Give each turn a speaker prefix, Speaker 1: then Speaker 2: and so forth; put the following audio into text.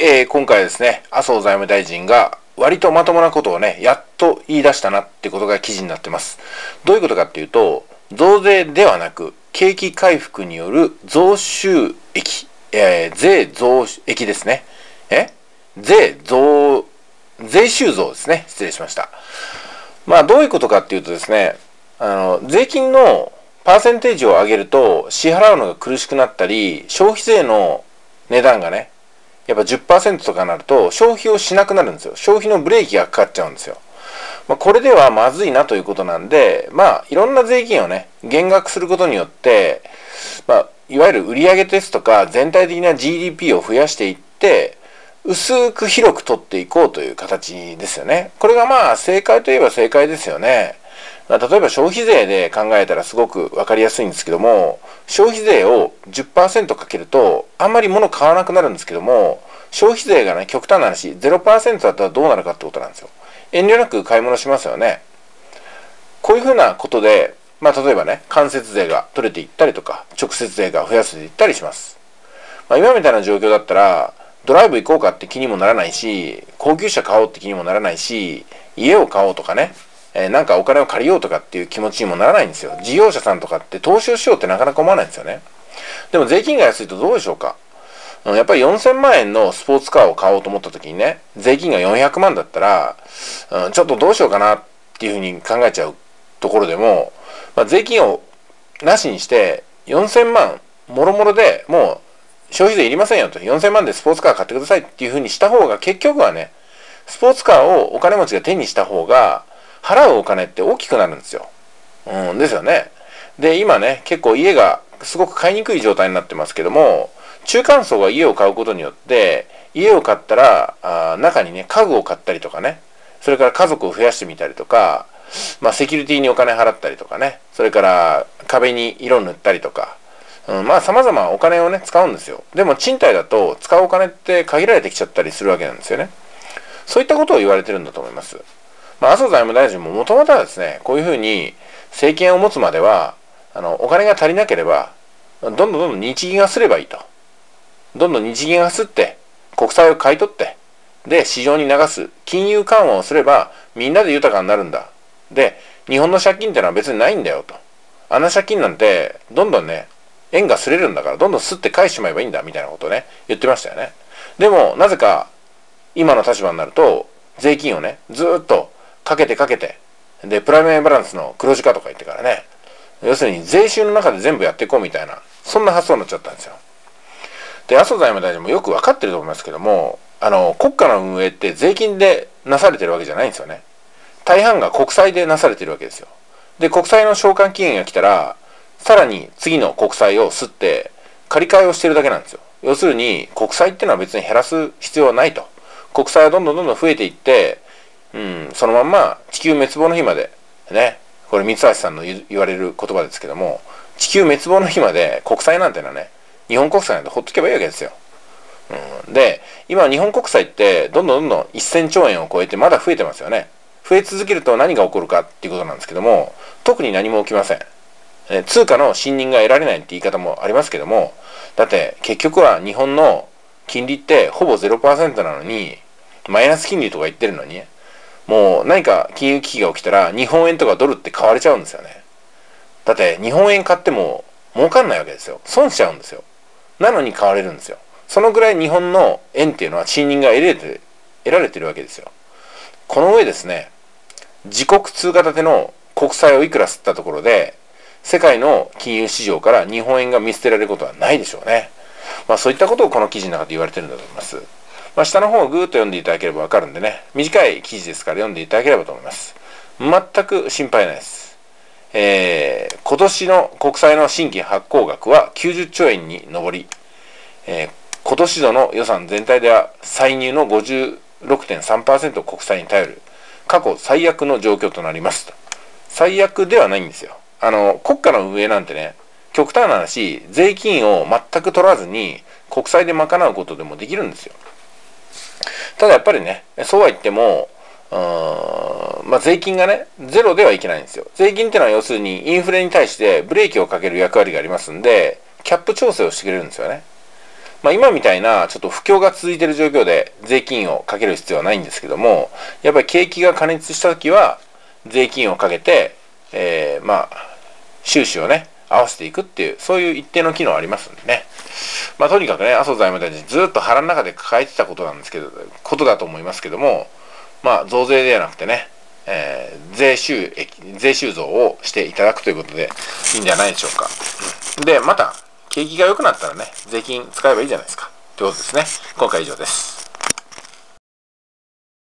Speaker 1: えー、今回ですね、麻生財務大臣が割とまともなことをね、やっと言い出したなってことが記事になってます。どういうことかっていうと、増税ではなく、景気回復による増収益、えー、税増益ですね。え？税増、税収増ですね。失礼しました。まあ、どういうことかっていうとですね、あの、税金のパーセンテージを上げると支払うのが苦しくなったり、消費税の値段がね、やっぱ10%とかになると消費をしなくなるんですよ。消費のブレーキがかかっちゃうんですよ。まあ、これではまずいなということなんで、まあ、いろんな税金をね、減額することによって、まあ、いわゆる売上ですとか、全体的な GDP を増やしていって、薄く広く取っていこうという形ですよね。これがまあ、正解といえば正解ですよね。例えば消費税で考えたらすごく分かりやすいんですけども消費税を10%かけるとあんまり物買わなくなるんですけども消費税がね極端な話0%だったらどうなるかってことなんですよ。遠慮なく買い物しますよね。こういうふうなことでまあ例えばね間接税が取れていったりとか直接税が増やせていったりします、まあ、今みたいな状況だったらドライブ行こうかって気にもならないし高級車買おうって気にもならないし家を買おうとかねえー、なんかお金を借りようとかっていう気持ちにもならないんですよ。事業者さんとかって投資をしようってなかなか思わないんですよね。でも税金が安いとどうでしょうか？やっぱり4000万円のスポーツカーを買おうと思った時にね、税金が400万だったら、うん、ちょっとどうしようかなっていうふうに考えちゃうところでも、まあ、税金をなしにして4000万もろもろでもう消費税いりませんよと4000万でスポーツカー買ってくださいっていうふうにした方が結局はねスポーツカーをお金持ちが手にした方が払うお金って大きくなるんですよ。うん、ですよね。で、今ね、結構家がすごく買いにくい状態になってますけども、中間層が家を買うことによって、家を買ったら、あ中にね、家具を買ったりとかね、それから家族を増やしてみたりとか、まあ、セキュリティにお金払ったりとかね、それから壁に色塗ったりとか、うん、まあ様々お金をね、使うんですよ。でも賃貸だと使うお金って限られてきちゃったりするわけなんですよね。そういったことを言われてるんだと思います。まあ、麻生財務大臣ももともとはですね、こういうふうに政権を持つまでは、あの、お金が足りなければ、どんどんどんどん日銀がすればいいと。どんどん日銀がすって、国債を買い取って、で、市場に流す。金融緩和をすれば、みんなで豊かになるんだ。で、日本の借金ってのは別にないんだよと。あの借金なんて、どんどんね、円がすれるんだから、どんどんすって返しちまえばいいんだ、みたいなことね、言ってましたよね。でも、なぜか、今の立場になると、税金をね、ずっとかけてかけて、で、プライムバランスの黒字化とか言ってからね、要するに税収の中で全部やっていこうみたいな、そんな発想になっちゃったんですよ。で、麻生財務大臣もよく分かってると思いますけども、あの、国家の運営って税金でなされてるわけじゃないんですよね。大半が国債でなされてるわけですよ。で、国債の償還期限が来たら、さらに次の国債を吸って、借り換えをしてるだけなんですよ。要するに、国債っていうのは別に減らす必要はないと。国債はどんどんどんどん増えていって、うん、そのまんま地球滅亡の日まで、ね、これ三橋さんの言われる言葉ですけども、地球滅亡の日まで国債なんてのはね、日本国債なんてほっとけばいいわけですよ。うん、で、今日本国債ってどんどんどんどん1000兆円を超えてまだ増えてますよね。増え続けると何が起こるかっていうことなんですけども、特に何も起きません。通貨の信任が得られないって言い方もありますけども、だって結局は日本の金利ってほぼ0%なのに、マイナス金利とか言ってるのにね、もう何か金融危機が起きたら日本円とかドルって買われちゃうんですよね。だって日本円買っても儲かんないわけですよ。損しちゃうんですよ。なのに買われるんですよ。そのぐらい日本の円っていうのは信任が得られて得られてるわけですよ。この上ですね、自国通貨建ての国債をいくら吸ったところで、世界の金融市場から日本円が見捨てられることはないでしょうね。まあそういったことをこの記事の中で言われてるんだと思います。まあ、下の方をぐーっと読んでいただければわかるんでね、短い記事ですから読んでいただければと思います。全く心配ないです。えー、今年の国債の新規発行額は90兆円に上り、えー、今年度の予算全体では歳入の56.3%国債に頼る過去最悪の状況となりますと。最悪ではないんですよ。あの、国家の運営なんてね、極端な話、税金を全く取らずに国債で賄うことでもできるんですよ。ただやっぱりね、そうは言っても、うーんまあ、税金がね、ゼロではいけないんですよ。税金ってのは要するにインフレに対してブレーキをかける役割がありますんで、キャップ調整をしてくれるんですよね。まあ、今みたいなちょっと不況が続いてる状況で税金をかける必要はないんですけどもやっぱり景気が過熱した時は税金をかけて、えー、まあ収支をね合わせていくっていうそういう一定の機能ありますんでねまあとにかくね麻生財務大臣ずっと腹の中で抱えてたことなんですけどことだと思いますけどもまあ増税ではなくてねえー、税収益、税収増をしていただくということでいいんじゃないでしょうか。で、また、景気が良くなったらね、税金使えばいいじゃないですか。ということですね。今回以上です。